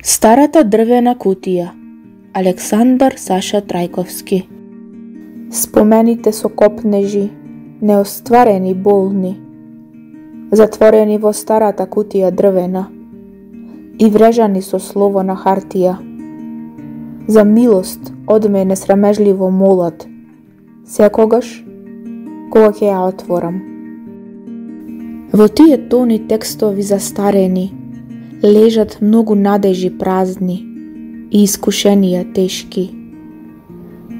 Старата дрвена кутија Александар Саша Трајковски Спомените со копнежи, неостварени болни, затворени во старата кутија дрвена и врежани со слово на хартија. За милост од мене срамежливо молат, секогаш кога ќе ја отворам. Во тие тони текстови застарени – лежат многу надежи празни и искушенија тешки.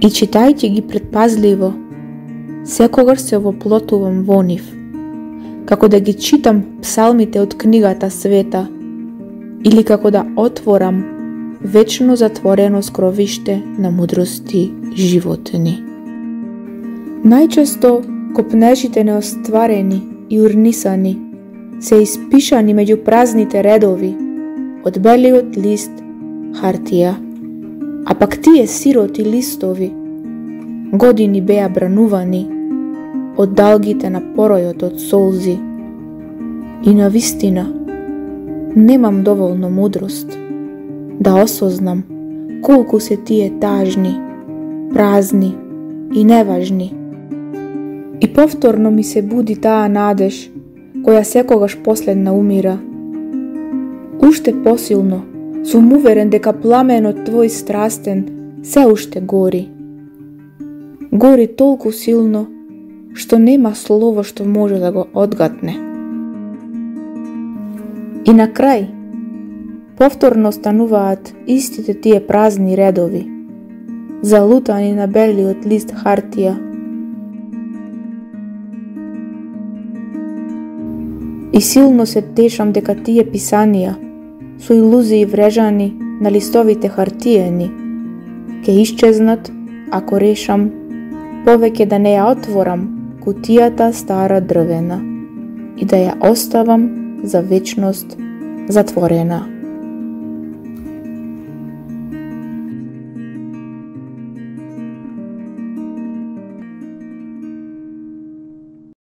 И читајќи ги предпазливо, секогаш се воплотувам во нив, како да ги читам псалмите од книгата Света, или како да отворам вечно затворено скровиште на мудрости животни. Најчесто копнежите неостварени и урнисани – се испишани меѓу празните редови од белиот лист хартија, а пак тие сироти листови години беа бранувани од далгите на поројот од солзи. И на вистина, немам доволно мудрост да осознам колку се тие тажни, празни и неважни. И повторно ми се буди таа надеж која секогаш последна умира. Уште посилно, сум уверен дека пламенот твој страстен се уште гори. Гори толку силно, што нема слово што може да го одгатне. И на крај, повторно стануваат истите тие празни редови, залутани на белиот лист хартија, И силно се тешам дека тие писанија, со илузии врежани на листовите хартиени, ке исчезнат ако решам повеќе да не ја отворам кутијата стара дрвена и да ја оставам за вечност затворена.